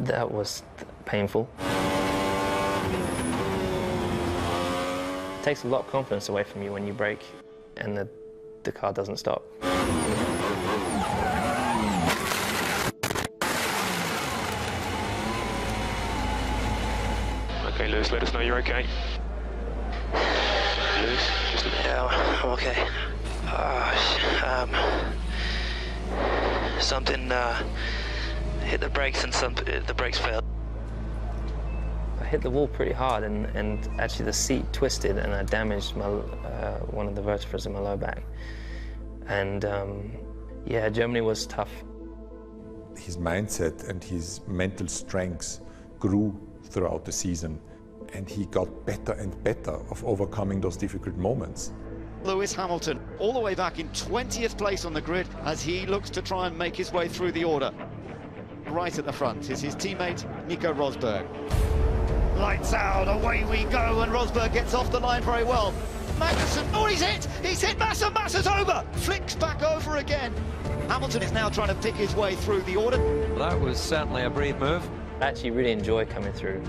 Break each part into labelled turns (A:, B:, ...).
A: That was painful. It takes a lot of confidence away from you when you brake and the, the car doesn't stop.
B: Okay, Lewis, let us know you're okay. Lewis, just a...
C: Yeah, I'm okay. Uh, um, something uh, hit the brakes and some the brakes failed.
A: I hit the wall pretty hard and, and actually the seat twisted and I damaged my, uh, one of the vertebrae in my low back. And um, yeah, Germany was tough.
D: His mindset and his mental strength grew throughout the season and he got better and better of overcoming those difficult moments.
E: Lewis Hamilton, all the way back in 20th place on the grid as he looks to try and make his way through the order. Right at the front is his teammate Nico Rosberg. Lights out, away we go, and Rosberg gets off the line very well. Magnussen, oh, he's hit! He's hit Massa, Massa's over! Flicks back over again. Hamilton is now trying to pick his way through the order.
F: That was certainly a brave move.
A: I actually really enjoy coming through.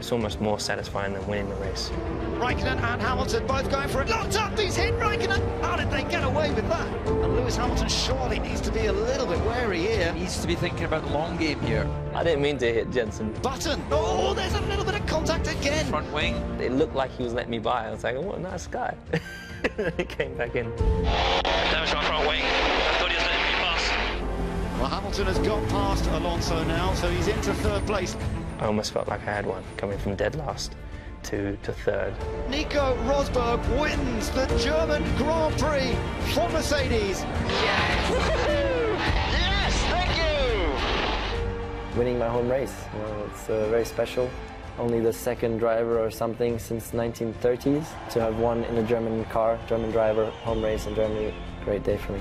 A: It's almost more satisfying than winning the race.
E: Raikkonen and Hamilton both going for it. Locked up, he's hit Raikkonen! How did they get away with that? And Lewis Hamilton surely needs to be a little bit wary here.
F: He Needs to be thinking about the long game here.
A: I didn't mean to hit Jensen.
E: Button! Oh, there's a little bit of contact again!
F: Front wing.
A: It looked like he was letting me by. I was like, oh, what a nice guy. he came back in.
C: Damage my front wing. I thought he was letting me pass.
E: Well, Hamilton has got past Alonso now, so he's into third place.
A: I almost felt like I had one, coming from dead last to, to third.
E: Nico Rosberg wins the German Grand Prix for Mercedes.
C: Yes, yes, thank you!
G: winning my home race. You know, it's uh, very special. Only the second driver or something since 1930s to have won in a German car, German driver, home race in Germany. Great day for me.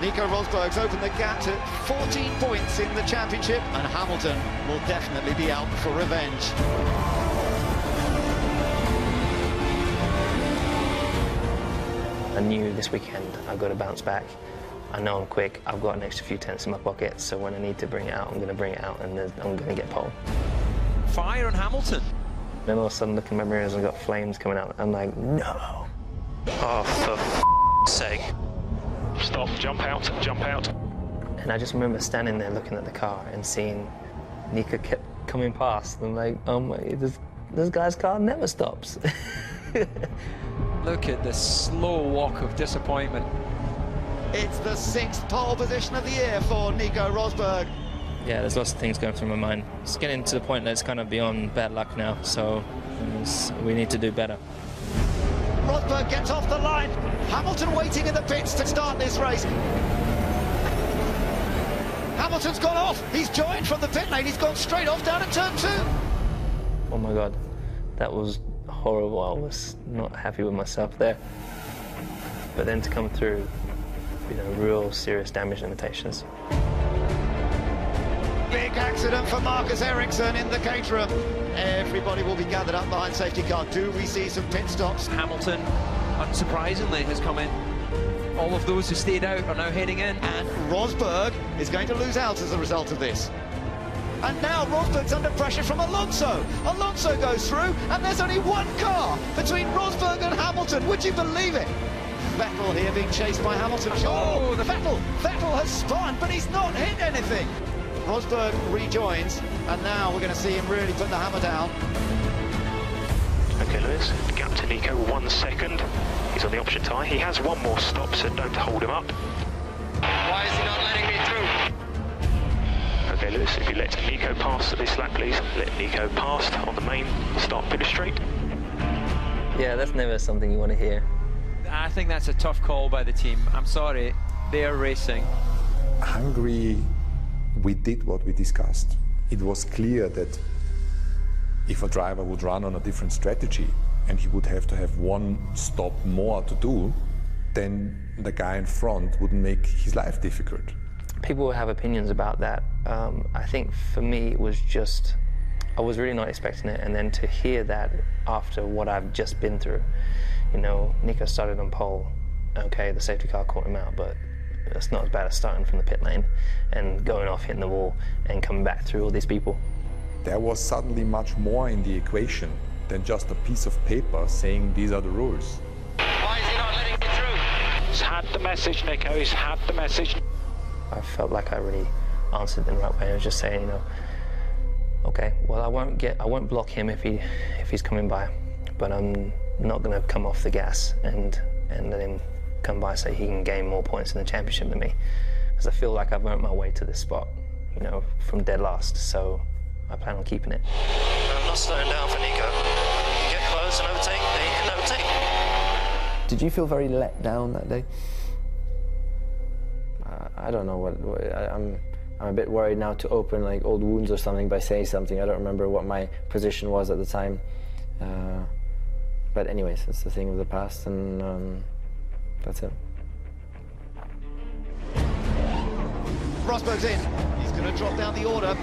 E: Nico Rosberg's opened the gap to 14 points in the championship, and Hamilton will definitely be out for revenge.
A: I knew this weekend I've got to bounce back. I know I'm quick. I've got an extra few tenths in my pocket, so when I need to bring it out, I'm going to bring it out, and I'm going to get pole.
F: Fire on Hamilton.
A: Then all of a sudden, look in my mirrors and got flames coming out. I'm like, no.
C: Oh, for f***ing sake.
B: Stop, jump out, jump out.
A: And I just remember standing there looking at the car and seeing Nico kept coming past. I'm like, oh my, this, this guy's car never stops.
F: Look at the slow walk of disappointment.
E: It's the sixth pole position of the year for Nico Rosberg.
A: yeah, there's lots of things going through my mind. It's getting to the point that it's kind of beyond bad luck now, so we need to do better.
E: Rosberg gets off the line. Hamilton waiting in the pits to start this race. Hamilton's gone off. He's joined from the pit lane. He's gone straight off down at turn two.
A: Oh my god, that was horrible. I was not happy with myself there. But then to come through, you know, real serious damage limitations.
E: Accident for Marcus Ericsson in the Caterham. Everybody will be gathered up behind safety car. Do we see some pit stops?
F: Hamilton, unsurprisingly, has come in. All of those who stayed out are now heading in.
E: And Rosberg is going to lose out as a result of this. And now Rosberg's under pressure from Alonso. Alonso goes through, and there's only one car between Rosberg and Hamilton. Would you believe it? Vettel here being chased by Hamilton. Oh, oh the Vettel! Vettel has spun, but he's not hit anything. Rosberg rejoins, and now we're going to see him really put the hammer down.
B: Okay, Lewis, gap to Nico, one second. He's on the option tie. He has one more stop, so don't hold him up.
C: Why is he not letting me through?
B: Okay, Lewis, if you let Nico pass this lap, please. Let Nico pass on the main start finish straight.
A: Yeah, that's never something you want to hear.
F: I think that's a tough call by the team. I'm sorry. They are racing.
D: Hungary, we did what we discussed. It was clear that if a driver would run on a different strategy and he would have to have one stop more to do, then the guy in front would make his life difficult.
A: People have opinions about that. Um, I think for me, it was just, I was really not expecting it. And then to hear that after what I've just been through, you know, Nico started on pole. Okay, the safety car caught him out, but it's not as bad as starting from the pit lane and going off, hitting the wall, and coming back through all these people.
D: There was suddenly much more in the equation than just a piece of paper saying these are the rules.
C: Why is he not letting me through?
B: He's had the message, Nico. He's had the message.
A: I felt like I really answered in the right way. I was just saying, you know, okay, well, I won't get, I won't block him if he, if he's coming by, but I'm not going to come off the gas and and let him come by so he can gain more points in the championship than me, because I feel like I've earned my way to this spot, you know, from dead last. So I plan on keeping it.
C: I'm not slowing down for Nico. You get close and overtake, then you can overtake.
G: Did you feel very let down that day? Uh, I don't know what, what I, I'm. I'm a bit worried now to open like old wounds or something by saying something. I don't remember what my position was at the time. Uh, but anyways, it's the thing of the past, and um, that's it.
E: Rosberg's in. He's going to drop down the order.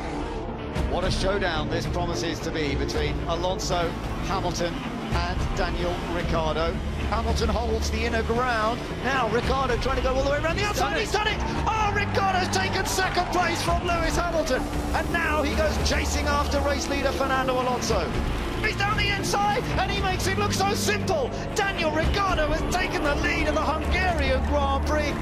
E: What a showdown this promises to be between Alonso, Hamilton, and Daniel Ricciardo. Hamilton holds the inner ground. Now Ricciardo trying to go all the way around the outside. He's done it! Oh, Ricciardo's taken second place from Lewis Hamilton. And now he goes chasing after race leader Fernando Alonso. He's down the inside and he makes it look so simple. Daniel Ricciardo has taken the lead of the Hungarian Grand Prix.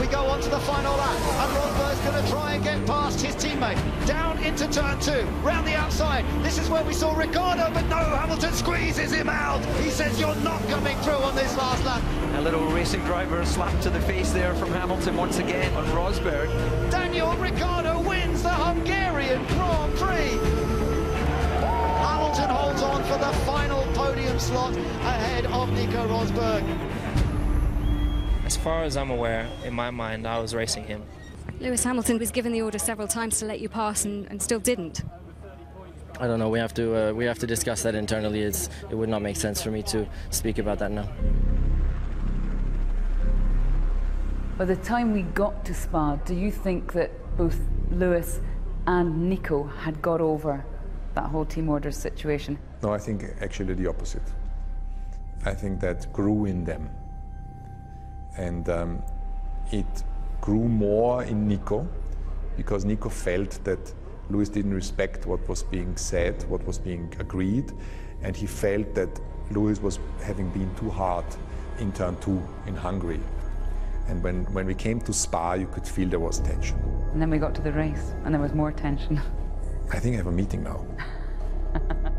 E: We go on to the final lap, and Rosberg's going to try and get past his teammate. Down into turn two, round the outside. This is where we saw Ricciardo, but no, Hamilton squeezes him out. He says, you're not coming through on this last lap.
F: A little racing driver slap to the face there from Hamilton once again on Rosberg.
E: Daniel Ricciardo wins the Hungarian Grand Prix. Hamilton on for the final podium slot ahead of Nico Rosberg.
A: As far as I'm aware, in my mind, I was racing him.
H: Lewis Hamilton was given the order several times to let you pass and, and still didn't.
G: I don't know. We have to uh, we have to discuss that internally. It's, it would not make sense for me to speak about that now.
I: By the time we got to Spa, do you think that both Lewis and Nico had got over that whole team orders situation?
D: No, I think actually the opposite. I think that grew in them. And um, it grew more in Nico because Nico felt that Lewis didn't respect what was being said, what was being agreed, and he felt that Lewis was having been too hard in turn two in Hungary. And when, when we came to Spa, you could feel there was tension.
I: And then we got to the race, and there was more tension.
D: I think I have a meeting now.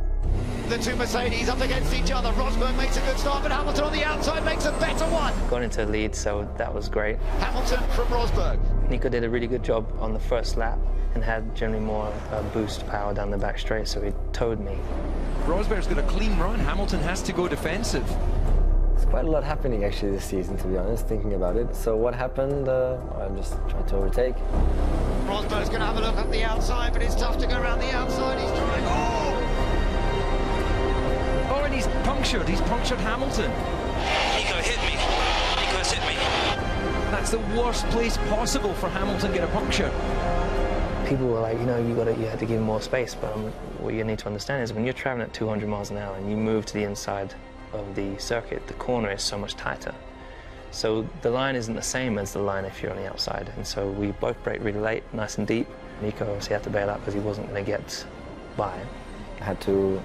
E: The two Mercedes up against each other. Rosberg makes a good start, but Hamilton on the outside makes a better one.
A: Got into the lead, so that was great.
E: Hamilton from Rosberg.
A: Nico did a really good job on the first lap and had generally more uh, boost power down the back straight, so he towed me.
F: Rosberg's got a clean run. Hamilton has to go defensive.
G: There's quite a lot happening actually this season, to be honest, thinking about it. So what happened? Uh, I'm just trying to overtake.
E: Rosberg's going to have a look at the outside, but it's tough to go around the outside. He's trying. Oh!
F: Oh, and he's punctured. He's punctured Hamilton.
C: Nico hit me. Nico's hit me.
F: That's the worst place possible for Hamilton to get a puncture.
A: People were like, you know, you got to, you had to give him more space. But um, what you need to understand is when you're traveling at 200 miles an hour and you move to the inside of the circuit, the corner is so much tighter. So the line isn't the same as the line if you're on the outside. And so we both brake really late, nice and deep. Nico obviously had to bail out because he wasn't going to get by.
G: I had to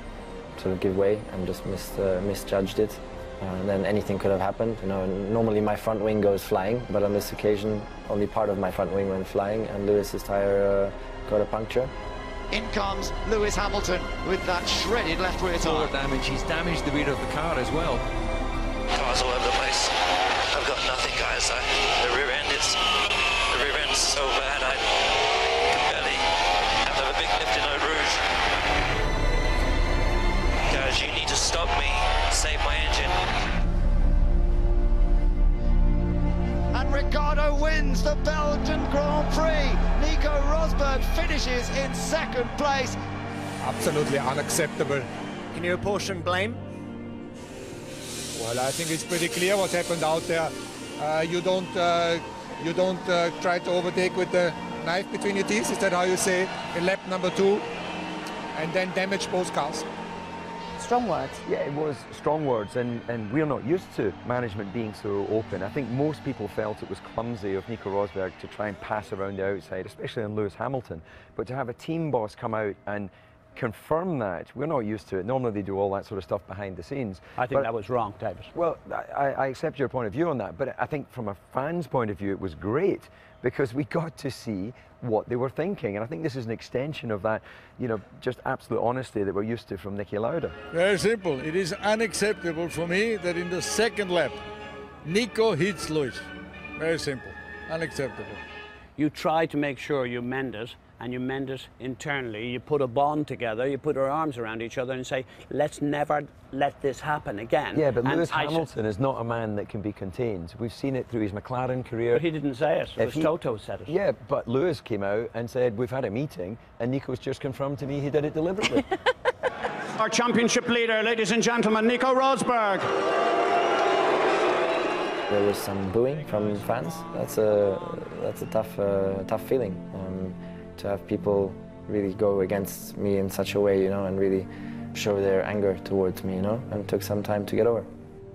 G: sort of give way and just mis, uh, misjudged it. Uh, and then anything could have happened. You know, normally my front wing goes flying, but on this occasion, only part of my front wing went flying, and Lewis's tire uh, got a puncture.
E: In comes Lewis Hamilton with that shredded left rear
F: Floor
E: tyre.
F: damage. He's damaged the rear of the car as well.
C: Cars all over the place. I've got nothing, guys. I, the rear end is the rear end's so bad. I can barely have a big lift in Eau Rouge. Guys, you need to stop me. Save my engine.
E: And Ricciardo wins the Belgian Grand Prix. Nico Rosberg finishes in second place.
J: Absolutely unacceptable.
K: Can you apportion blame?
J: Well, I think it's pretty clear what happened out there. Uh, you don't, uh, you don't uh, try to overtake with the knife between your teeth. Is that how you say? In lap number two, and then damage both cars.
L: Strong words.
M: Yeah, it was strong words, and, and we're not used to management being so open. I think most people felt it was clumsy of Nico Rosberg to try and pass around the outside, especially on Lewis Hamilton. But to have a team boss come out and confirm that. We're not used to it. Normally they do all that sort of stuff behind the scenes.
N: I think
M: but,
N: that was wrong, David.
M: Well, I, I, accept your point of view on that, but I think from a fan's point of view it was great because we got to see what they were thinking. And I think this is an extension of that, you know, just absolute honesty that we're used to from Niki Lauda.
J: Very simple. It is unacceptable for me that in the second lap, Nico hits Lewis. Very simple. Unacceptable.
N: You try to make sure you mend it and you mend it internally. You put a bond together, you put our arms around each other and say, let's never let this happen again.
M: Yeah, but
N: and
M: Lewis
N: I
M: Hamilton is not a man that can be contained. We've seen it through his McLaren career.
N: But he didn't say it, it was
M: he,
N: Toto said it.
M: Yeah, but Lewis came out and said, we've had a meeting, and Nico's just confirmed to me he did it deliberately.
O: Our championship leader, ladies and gentlemen, Nico Rosberg.
G: There was some booing from fans. That's a that's a tough uh, tough feeling. Um, to have people really go against me in such a way, you know, and really show their anger towards me, you know, and took some time to get over.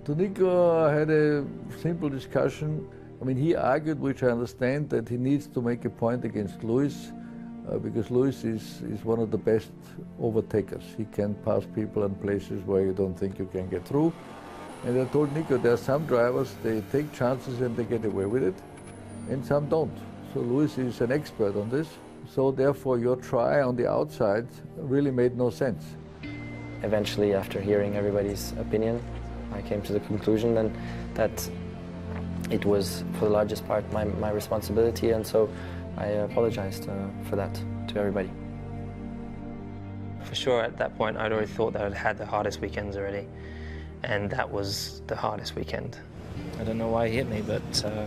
P: To Nico, I had a simple discussion. I mean, he argued, which I understand, that he needs to make a point against Lewis, uh, because Lewis is, is one of the best overtakers. He can pass people in places where you don't think you can get through. And I told Nico, there are some drivers, they take chances and they get away with it, and some don't. So Lewis is an expert on this. So therefore your try on the outside really made no sense.
G: Eventually, after hearing everybody's opinion, I came to the conclusion then that it was, for the largest part, my, my responsibility, and so I apologized uh, for that to everybody.
A: For sure, at that point, I'd already thought that I'd had the hardest weekends already, and that was the hardest weekend. I don't know why he hit me, but uh,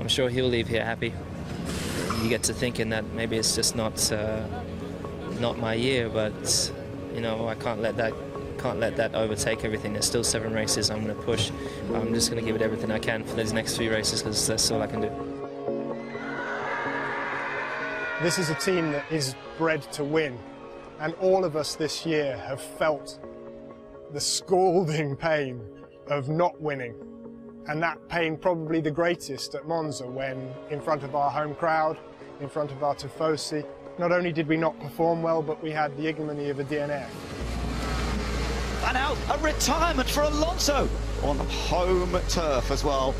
A: I'm sure he'll leave here happy you get to thinking that maybe it's just not uh, not my year, but you know I can't let that can't let that overtake everything. There's still seven races. I'm going to push. I'm just going to give it everything I can for these next few races because that's all I can do.
Q: This is a team that is bred to win, and all of us this year have felt the scalding pain of not winning and that pain probably the greatest at Monza when in front of our home crowd, in front of our Tifosi, not only did we not perform well, but we had the ignominy of a DNF.
E: And now a retirement for Alonso on home turf as well.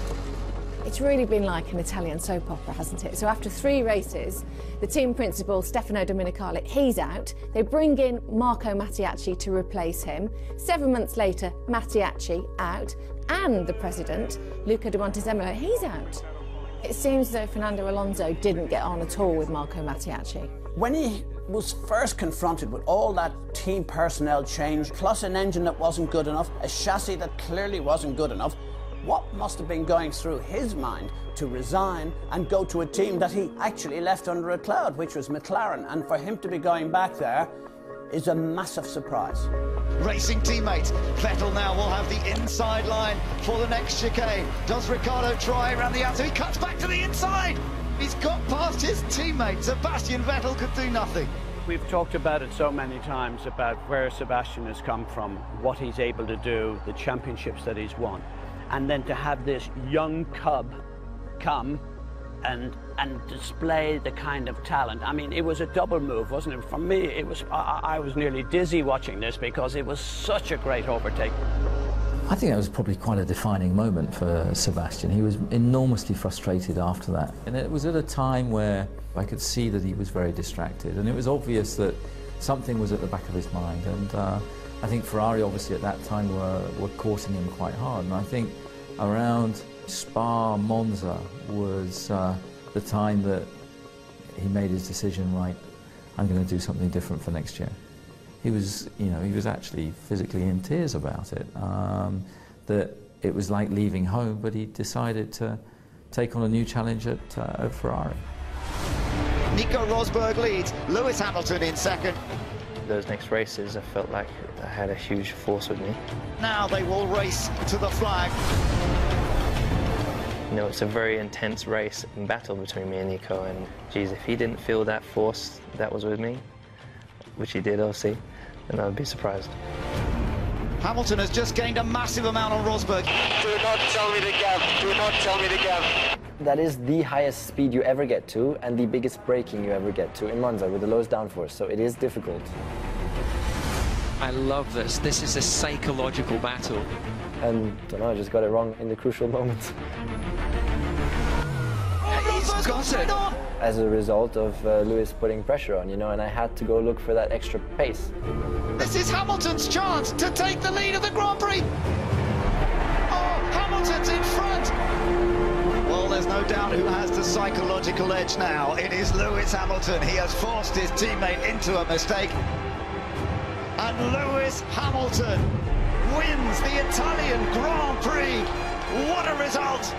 L: It's really been like an Italian soap opera, hasn't it? So after three races, the team principal, Stefano Domenicali, he's out. They bring in Marco Mattiacci to replace him. Seven months later, Mattiacci out. And the president, Luca de Montezemolo, he's out. It seems though Fernando Alonso didn't get on at all with Marco Mattiacci.
O: When he was first confronted with all that team personnel change, plus an engine that wasn't good enough, a chassis that clearly wasn't good enough, what must have been going through his mind to resign and go to a team that he actually left under a cloud, which was McLaren. And for him to be going back there is a massive surprise.
E: Racing teammate Vettel now will have the inside line for the next chicane. Does Ricciardo try around the outside? He cuts back to the inside. He's got past his teammate. Sebastian Vettel could do nothing.
N: We've talked about it so many times about where Sebastian has come from, what he's able to do, the championships that he's won and then to have this young cub come and and display the kind of talent. I mean, it was a double move, wasn't it? For me, it was. I, I was nearly dizzy watching this because it was such a great overtake.
R: I think that was probably quite a defining moment for Sebastian. He was enormously frustrated after that. And it was at a time where I could see that he was very distracted. And it was obvious that something was at the back of his mind. And uh, I think Ferrari obviously at that time were, were courting him quite hard. And I think around Spa, Monza was uh, the time that he made his decision, right, I'm going to do something different for next year. He was, you know, he was actually physically in tears about it. Um, that it was like leaving home, but he decided to take on a new challenge at, uh, at Ferrari.
E: Nico Rosberg leads, Lewis Hamilton in second.
A: Those next races, I felt like I had a huge force with me.
E: Now they will race to the flag.
A: You know, it's a very intense race and battle between me and Nico, and geez, if he didn't feel that force that was with me, which he did, obviously, then I would be surprised.
E: Hamilton has just gained a massive amount on Rosberg.
K: Do not tell me the gap. Do not tell me the gap.
G: That is the highest speed you ever get to and the biggest braking you ever get to in Monza with the lowest downforce, so it is difficult.
F: I love this. This is a psychological battle.
G: And, I don't know, I just got it wrong in the crucial moments.
F: He's got it!
G: As a result of uh, Lewis putting pressure on, you know, and I had to go look for that extra pace.
E: This is Hamilton's chance to take the lead of the Grand Prix. Oh, Hamilton's in front. Well, there's no doubt who has the psychological edge now. It is Lewis Hamilton. He has forced his teammate into a mistake. And Lewis Hamilton wins the Italian Grand Prix. What a result!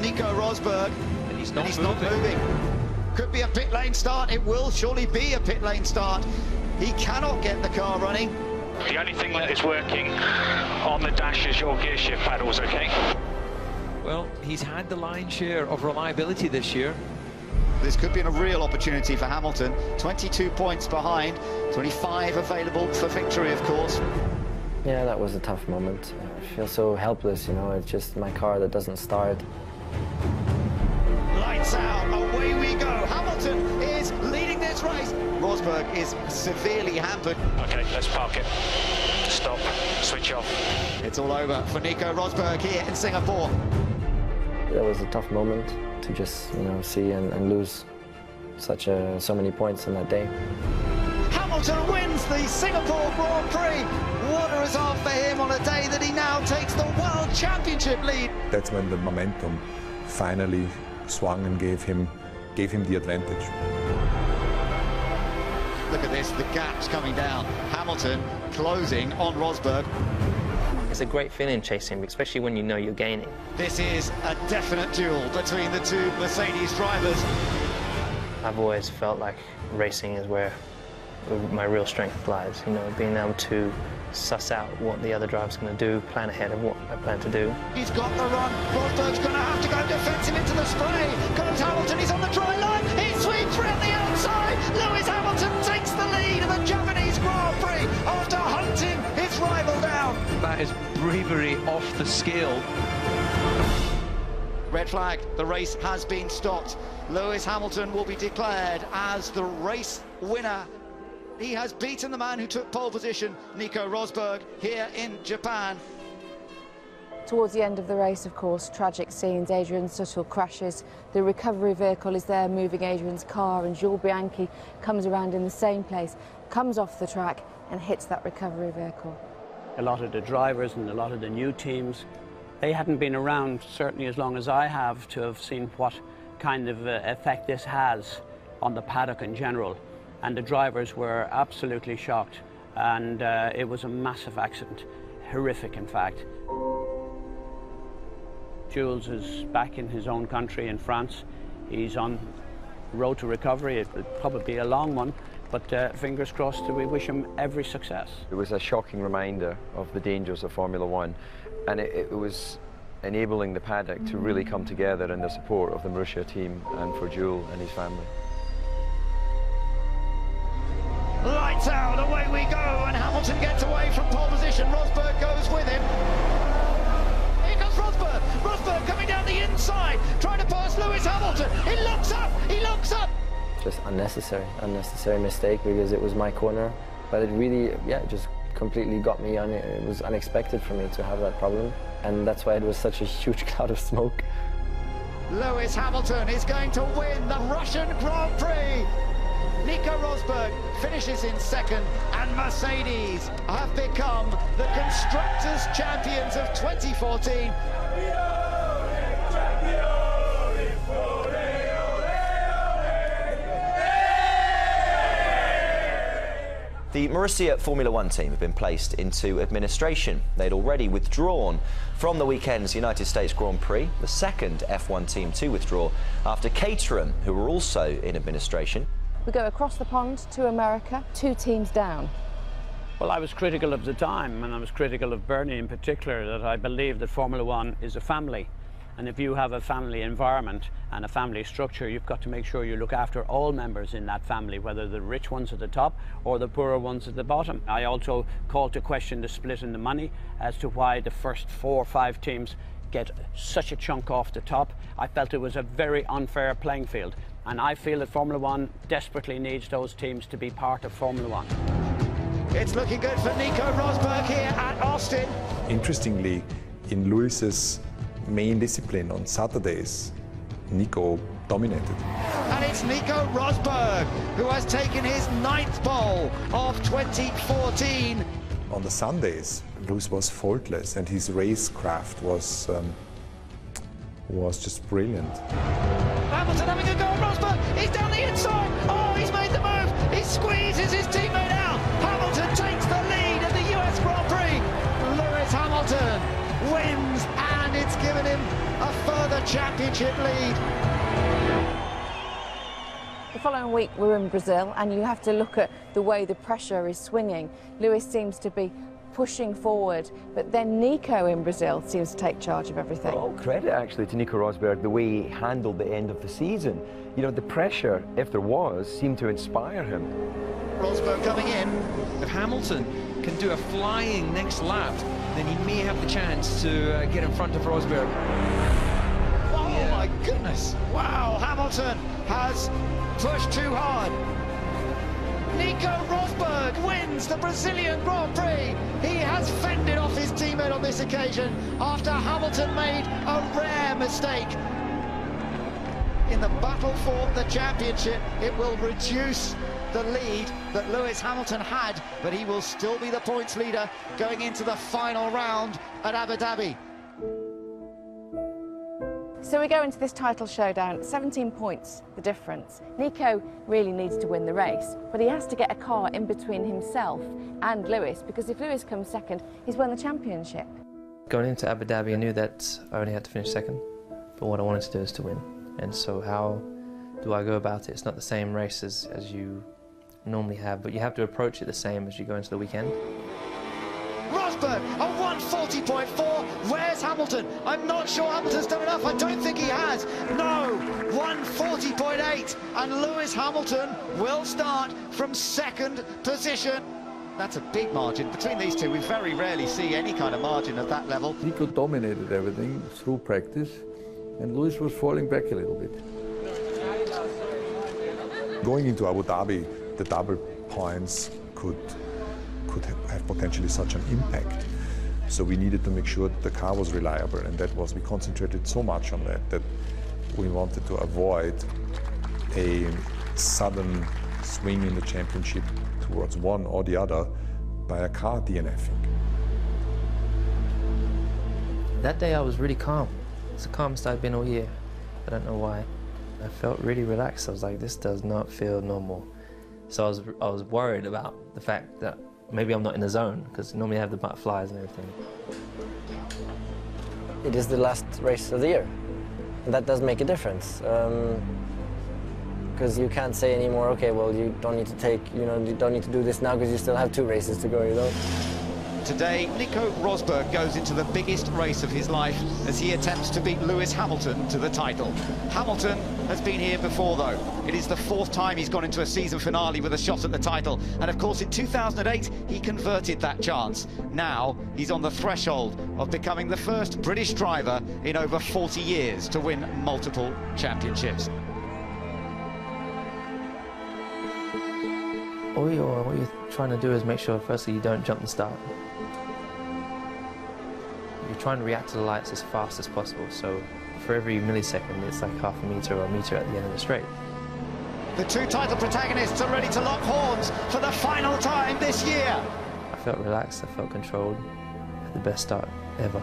E: Nico Rosberg.
F: And he's not,
E: and he's
F: moving.
E: not moving. Could be a pit lane start. It will surely be a pit lane start. He cannot get the car running.
B: The only thing that is working on the dash is your gear shift paddles, okay?
F: Well, he's had the lion's share of reliability this year.
E: This could be a real opportunity for Hamilton. 22 points behind, 25 available for victory, of course.
G: Yeah, that was a tough moment. I feel so helpless, you know, it's just my car that doesn't start.
E: Lights out, away we go. Hamilton is leading this race. Rosberg is severely hampered.
B: Okay, let's park it. Stop. Switch off.
E: It's all over for Nico Rosberg here in Singapore.
G: That was a tough moment to just, you know, see and, and lose such a, so many points in that day.
E: Hamilton wins the Singapore Grand Prix. What a result for him on a day that he now takes the World Championship lead.
D: That's when the momentum finally swung and gave him gave him the advantage.
E: Look at this, the gap's coming down. Hamilton closing on Rosberg.
A: It's a great feeling chasing, especially when you know you're gaining.
E: This is a definite duel between the two Mercedes drivers.
A: I've always felt like racing is where my real strength lies. You know, being able to suss out what the other driver's going to do, plan ahead of what I plan to do.
E: He's got the run. Rosberg's going to have to go defensive into the spray. Goes Hamilton. He's on the dry line. He sweeps round the outside. Lewis Hamilton takes the lead of the Japanese Grand Prix after hunting his rival down.
F: That is bravery off the scale.
E: Red flag. The race has been stopped. Lewis Hamilton will be declared as the race winner he has beaten the man who took pole position, Nico Rosberg, here in Japan.
L: Towards the end of the race, of course, tragic scenes. Adrian Sutil crashes. The recovery vehicle is there moving Adrian's car, and Jules Bianchi comes around in the same place, comes off the track, and hits that recovery vehicle.
N: A lot of the drivers and a lot of the new teams, they hadn't been around certainly as long as I have to have seen what kind of uh, effect this has on the paddock in general and the drivers were absolutely shocked and uh, it was a massive accident, horrific in fact. Jules is back in his own country in France. He's on road to recovery. It will probably be a long one, but uh, fingers crossed we wish him every success.
M: It was a shocking reminder of the dangers of Formula One and it, it was enabling the paddock to really come together in the support of the Marussia team and for Jules and his family.
E: Lights out, away we go, and Hamilton gets away from pole position. Rosberg goes with him. Here comes Rosberg. Rosberg coming down the inside, trying to pass Lewis Hamilton. He looks up, he looks up.
G: Just unnecessary, unnecessary mistake because it was my corner. But it really, yeah, just completely got me on it. It was unexpected for me to have that problem. And that's why it was such a huge cloud of smoke.
E: Lewis Hamilton is going to win the Russian Grand Prix. Nico Rosberg finishes in second, and Mercedes have become the Constructors' Champions of 2014.
S: The Marussia Formula One team have been placed into administration. They'd already withdrawn from the weekend's United States Grand Prix, the second F1 team to withdraw after Caterham, who were also in administration.
L: We go across the pond to America, two teams down.
N: Well, I was critical of the time, and I was critical of Bernie in particular, that I believe that Formula One is a family. And if you have a family environment and a family structure, you've got to make sure you look after all members in that family, whether the rich ones at the top or the poorer ones at the bottom. I also call to question the split in the money as to why the first four or five teams get such a chunk off the top. I felt it was a very unfair playing field. And I feel that Formula One desperately needs those teams to be part of Formula One.
E: It's looking good for Nico Rosberg here at Austin.
D: Interestingly, in Lewis's main discipline on Saturdays, Nico dominated.
E: And it's Nico Rosberg who has taken his ninth pole of 2014.
D: On the Sundays, Lewis was faultless and his racecraft was um, was just brilliant.
E: Hamilton having a go at Rosberg. He's down the inside. Oh, he's made the move. He squeezes his teammate out. Hamilton takes the lead at the US Grand Prix. Lewis Hamilton wins given him a further championship lead.
L: The following week we're in Brazil and you have to look at the way the pressure is swinging. Lewis seems to be pushing forward, but then Nico in Brazil seems to take charge of everything.
M: All credit actually to Nico Rosberg the way he handled the end of the season. You know, the pressure, if there was, seemed to inspire him.
E: Rosberg coming in.
F: If Hamilton can do a flying next lap, then he may have the chance to uh, get in front of Rosberg.
E: Oh yeah. my goodness! Wow, Hamilton has pushed too hard. Nico Rosberg wins the Brazilian Grand Prix. He has fended off his teammate on this occasion after Hamilton made a rare mistake. In the battle for the championship, it will reduce the lead that Lewis Hamilton had, but he will still be the points leader going into the final round at Abu Dhabi.
L: So we go into this title showdown, 17 points, the difference. Nico really needs to win the race, but he has to get a car in between himself and Lewis, because if Lewis comes second, he's won the championship.
A: Going into Abu Dhabi, I knew that I only had to finish second, but what I wanted to do is to win. And so how do I go about it? It's not the same race as, as you normally have, but you have to approach it the same as you go into the weekend.
E: Rosberg, a 140.4. Where's Hamilton? I'm not sure Hamilton's done enough. I don't think he has. No, 140.8. And Lewis Hamilton will start from second position. That's a big margin. Between these two, we very rarely see any kind of margin at that level.
P: Nico dominated everything through practice, and Lewis was falling back a little bit.
D: Going into Abu Dhabi, the double points could could have potentially such an impact. So we needed to make sure that the car was reliable, and that was we concentrated so much on that that we wanted to avoid a sudden swing in the championship towards one or the other by a car DNFing.
A: That day I was really calm. It's the calmest I've been all year. I don't know why. I felt really relaxed. I was like, this does not feel normal. So I was, I was worried about the fact that maybe I'm not in the zone because normally I have the butterflies and everything.
G: It is the last race of the year. And that does make a difference. Because um, you can't say anymore, okay, well, you don't need to take, you know, you don't need to do this now because you still have two races to go, you know?
E: Today, Nico Rosberg goes into the biggest race of his life as he attempts to beat Lewis Hamilton to the title. Hamilton has been here before, though. It is the fourth time he's gone into a season finale with a shot at the title. And of course, in 2008, he converted that chance. Now, he's on the threshold of becoming the first British driver in over 40 years to win multiple championships.
A: All you're, you're trying to do is make sure, firstly, you don't jump the start. You're trying to react to the lights as fast as possible, so for every millisecond, it's like half a meter or a meter at the end of the straight.
E: The two title protagonists are ready to lock horns for the final time this year.
A: I felt relaxed, I felt controlled, had the best start ever.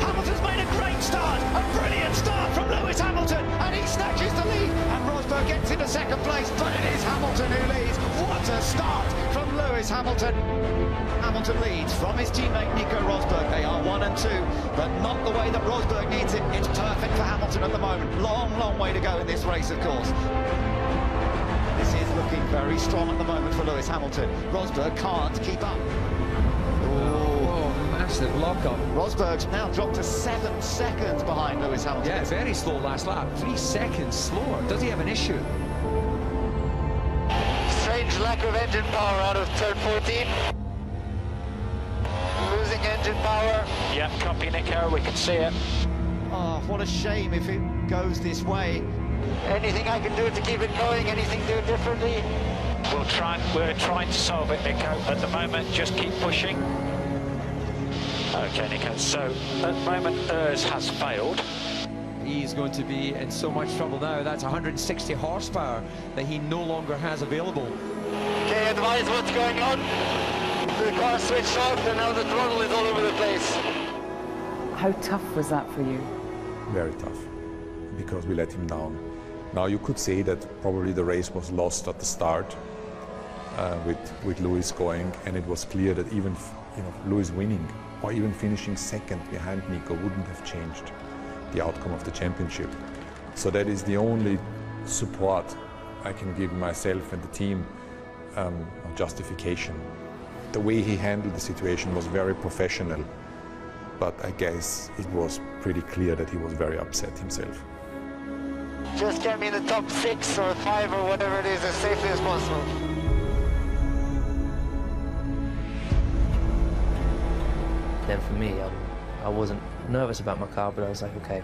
E: Hamilton's made a great start, a brilliant start from Lewis Hamilton, and he snatches the lead, and Rosberg gets into second place, but it is Hamilton who leads. What a start from Lewis Hamilton. Hamilton leads from his teammate Nico Rosberg. They are one and two, but not the way that Rosberg needs it. It's perfect for Hamilton at the moment. Long, long way to go in this race, of course. This is looking very strong at the moment for Lewis Hamilton. Rosberg can't keep up.
F: Oh, massive lockup.
E: Rosberg's now dropped to seven seconds behind Lewis Hamilton.
F: Yeah, very slow last lap. Three seconds slower. Does he have an issue?
K: Strange lack of engine power out of turn 14. Losing engine power.
B: Yep, copy Nico, we can see it.
E: Oh, what a shame if it goes this way.
K: Anything I can do to keep it going? Anything do differently?
B: We'll try, we're trying to solve it, Nico. At the moment, just keep pushing. Okay, Nico, so at the moment, ERS has failed.
F: He's going to be in so much trouble now. That's 160 horsepower that he no longer has available.
K: Okay, advise what's going on. The car switched off and now the throttle is all over the place.
I: How tough was that for you?
D: Very tough, because we let him down. Now you could say that probably the race was lost at the start uh, with with Lewis going, and it was clear that even you know Lewis winning or even finishing second behind Nico wouldn't have changed the outcome of the championship. So that is the only support I can give myself and the team um, justification. The way he handled the situation was very professional, but I guess it was pretty clear that he was very upset himself.
K: Just get me in the top six or five or whatever it is as safely as possible.
A: Then for me, um, I wasn't nervous about my car, but I was like, okay,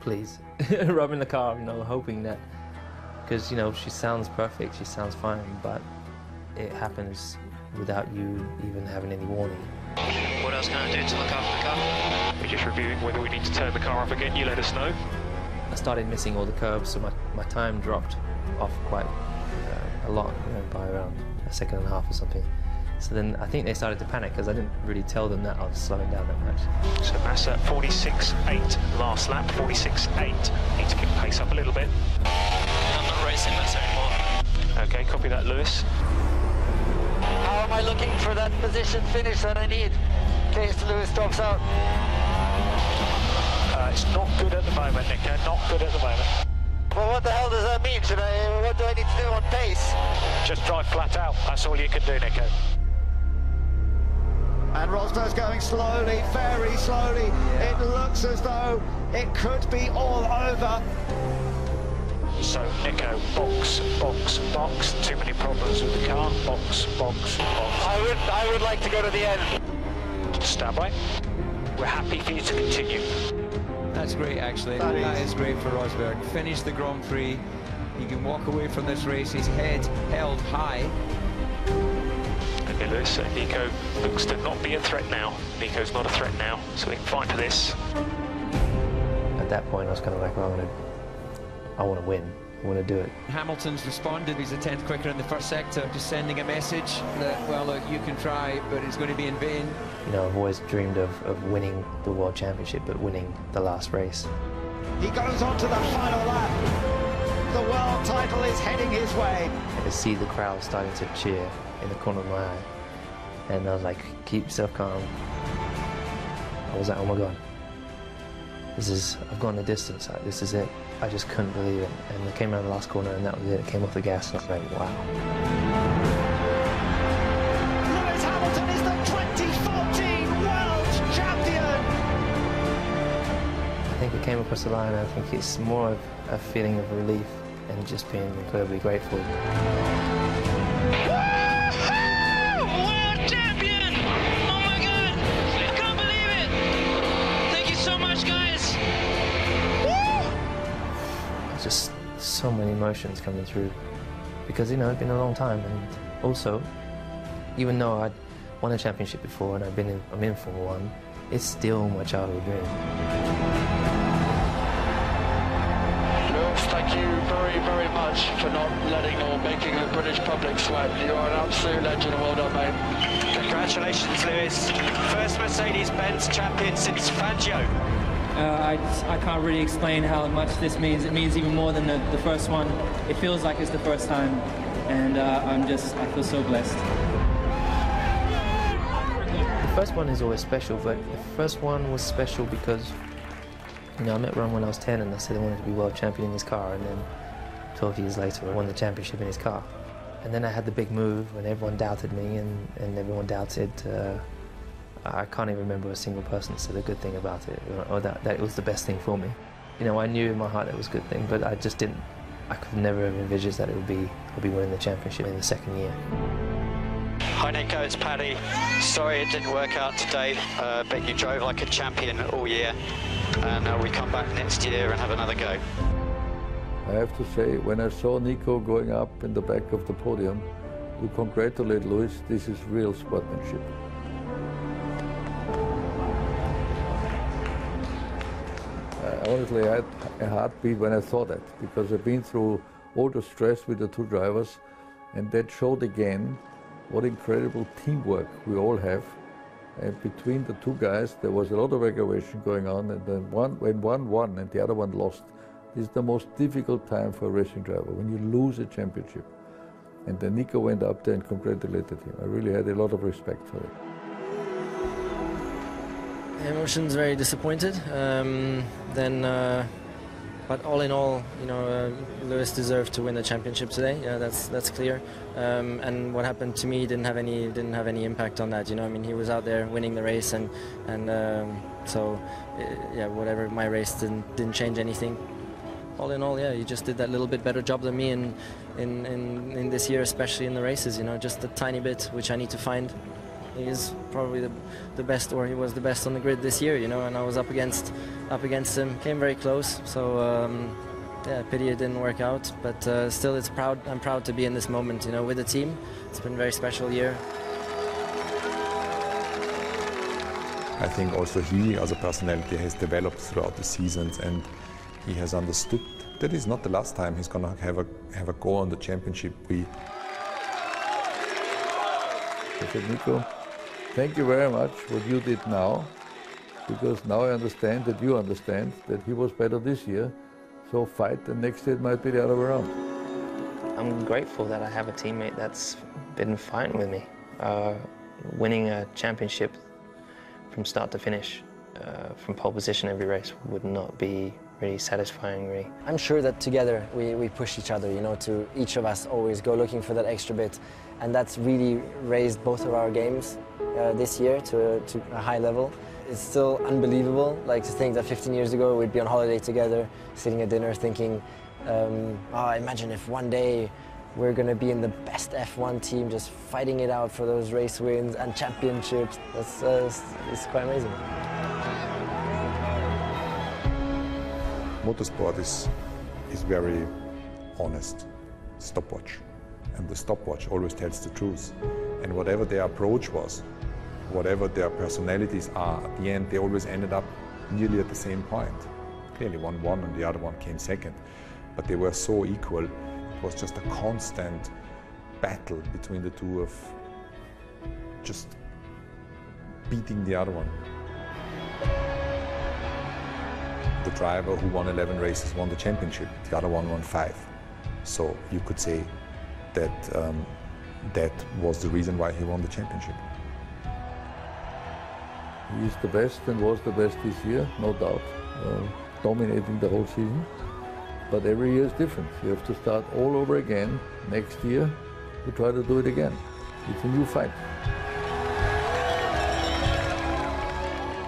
A: please, rubbing the car, you know, hoping that, because, you know, she sounds perfect, she sounds fine, but it happens without you even having any warning.
C: What else can I do to look after the car?
B: We're just reviewing whether we need to turn the car off again. You let us know.
A: I started missing all the curbs, so my, my time dropped off quite uh, a lot, you know, by around a second and a half or something. So then I think they started to panic because I didn't really tell them that I was slowing down that much.
B: So Massa 46.8 last lap, 46.8. Need to pick pace up a little bit.
C: I'm not racing Massa anymore.
B: Okay, copy that, Lewis.
K: How am I looking for that position finish that I need in case Lewis drops out?
B: Uh, it's not good at the moment, Nico. Not good at the moment.
K: Well, what the hell does that mean? Should I? What do I need to do on pace?
B: Just drive flat out. That's all you can do, Nico.
E: And Rosberg's going slowly, very slowly. It looks as though it could be all over.
B: So, Nico, box, box, box. Too many problems with the car. Box, box, box.
K: I would, I would like to go to the end.
B: Stand by. We're happy for you to continue.
F: That's great, actually.
E: That is.
F: that is great for Rosberg. Finish the Grand Prix. He can walk away from this race, his head held high.
B: Okay, Lewis, uh, Nico looks to not be a threat now. Nico's not a threat now, so we can fight for this.
A: At that point, I was kind of like, well, I want to, I want to win. I want to do it.
F: Hamilton's responded. He's a tenth quicker in the first sector, just sending a message that, well, look, you can try, but it's going to be in vain.
A: You know, I've always dreamed of, of winning the World Championship, but winning the last race.
E: He goes on to the final lap. The world title is heading his way.
A: I could see the crowd starting to cheer in the corner of my eye. And I was like, keep yourself calm. I was like, oh my God. This is, I've gone the distance. Like, this is it. I just couldn't believe it. And it came around the last corner and that was it. It came off the gas and I was like, wow.
E: Lewis Hamilton is the 2014 world champion.
A: I think it came across the line. I think it's more of a feeling of relief and just being incredibly grateful.
C: So
A: many emotions coming through because you know it's been a long time, and also, even though I'd won a championship before and I've been in, I'm in Formula One, it's still my childhood dream.
K: Lewis, thank you very, very much for not letting or making the British public sweat. You are an absolute legend. of Well done, mate.
B: Congratulations, Lewis. First Mercedes-Benz champion since Fangio.
T: Uh, I, I can't really explain how much this means. It means even more than the, the first one. It feels like it's the first time, and uh, I'm just, I feel so blessed.
A: The first one is always special, but the first one was special because, you know, I met Ron when I was 10 and I said I wanted to be world champion in his car, and then 12 years later I won the championship in his car. And then I had the big move when everyone doubted me and, and everyone doubted uh, I can't even remember a single person said a good thing about it, or that, that it was the best thing for me. You know, I knew in my heart that it was a good thing, but I just didn't, I could never have envisaged that it would be, I'll be winning the championship in the second year.
U: Hi Nico, it's Paddy. Sorry it didn't work out today, uh, but you drove like a champion all year, and uh, we come back next year and have another go.
P: I have to say, when I saw Nico going up in the back of the podium, we congratulate Lewis. This is real sportsmanship. I had a heartbeat when I saw that because I've been through all the stress with the two drivers, and that showed again what incredible teamwork we all have. And between the two guys, there was a lot of aggravation going on, and then one, when one won and the other one lost, this is the most difficult time for a racing driver, when you lose a championship. And then Nico went up there and congratulated him. I really had a lot of respect for it.
G: Emotions very disappointed. Um, then, uh, but all in all, you know, uh, Lewis deserved to win the championship today. Yeah, that's that's clear. Um, and what happened to me didn't have any didn't have any impact on that. You know, I mean, he was out there winning the race, and and um, so uh, yeah, whatever my race didn't didn't change anything. All in all, yeah, he just did that little bit better job than me in in in, in this year, especially in the races. You know, just a tiny bit which I need to find. He is probably the, the best, or he was the best on the grid this year, you know. And I was up against, up against him. Came very close. So um, yeah, pity it didn't work out. But uh, still, it's proud. I'm proud to be in this moment, you know, with the team. It's been a very special year.
D: I think also he, as a personality, has developed throughout the seasons, and he has understood that is not the last time he's going to have a have a go on the championship. We.
P: I said, Nico, thank you very much what you did now, because now I understand that you understand that he was better this year. So fight, and next year it might be the other way around.
A: I'm grateful that I have a teammate that's been fighting with me. Uh, winning a championship from start to finish, uh, from pole position every race, would not be really satisfying, really.
G: I'm sure that together we, we push each other, you know, to each of us always go looking for that extra bit. And that's really raised both of our games uh, this year to a, to a high level. It's still unbelievable, like to think that 15 years ago we'd be on holiday together, sitting at dinner thinking, um, oh, imagine if one day we're going to be in the best F1 team just fighting it out for those race wins and championships. That's uh, it's, it's quite amazing.
D: Motorsport is, is very honest stopwatch. And the stopwatch always tells the truth. And whatever their approach was, whatever their personalities are, at the end they always ended up nearly at the same point. Clearly one won and the other one came second. But they were so equal, it was just a constant battle between the two of just beating the other one. The driver who won 11 races won the championship, the other one won five. So you could say that um, that was the reason why he won the championship.
P: He is the best and was the best this year, no doubt, uh, dominating the whole season. But every year is different. You have to start all over again next year to try to do it again. It's a new fight.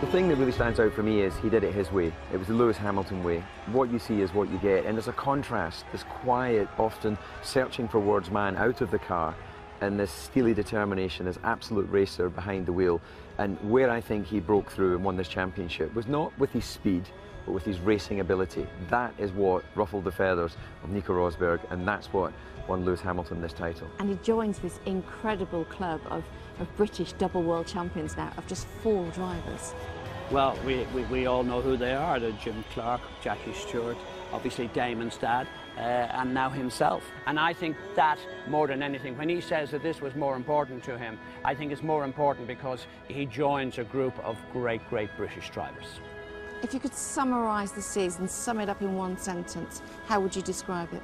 M: The thing that really stands out for me is he did it his way. It was the Lewis Hamilton way. What you see is what you get. And there's a contrast, this quiet, often searching for words man out of the car, and this steely determination, this absolute racer behind the wheel. And where I think he broke through and won this championship was not with his speed, but with his racing ability. That is what ruffled the feathers of Nico Rosberg, and that's what won Lewis Hamilton this title.
L: And he joins this incredible club of, of British double world champions now, of just four drivers.
N: Well, we, we, we all know who they are. They're Jim Clark, Jackie Stewart, obviously Damon's dad, uh, and now himself. And I think that, more than anything, when he says that this was more important to him, I think it's more important because he joins a group of great, great British drivers.
L: If you could summarise the season, sum it up in one sentence, how would you describe it?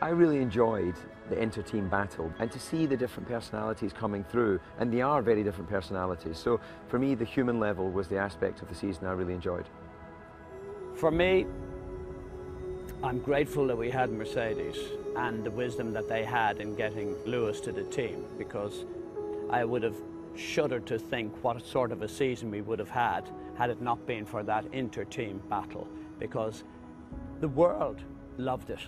M: I really enjoyed the inter-team battle and to see the different personalities coming through and they are very different personalities so for me the human level was the aspect of the season I really enjoyed.
N: For me I'm grateful that we had Mercedes and the wisdom that they had in getting Lewis to the team because I would have shuddered to think what sort of a season we would have had had it not been for that inter-team battle because the world loved it.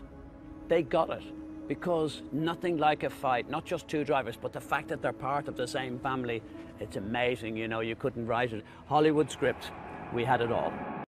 N: They got it because nothing like a fight, not just two drivers, but the fact that they're part of the same family, it's amazing, you know, you couldn't write it. Hollywood script, we had it all.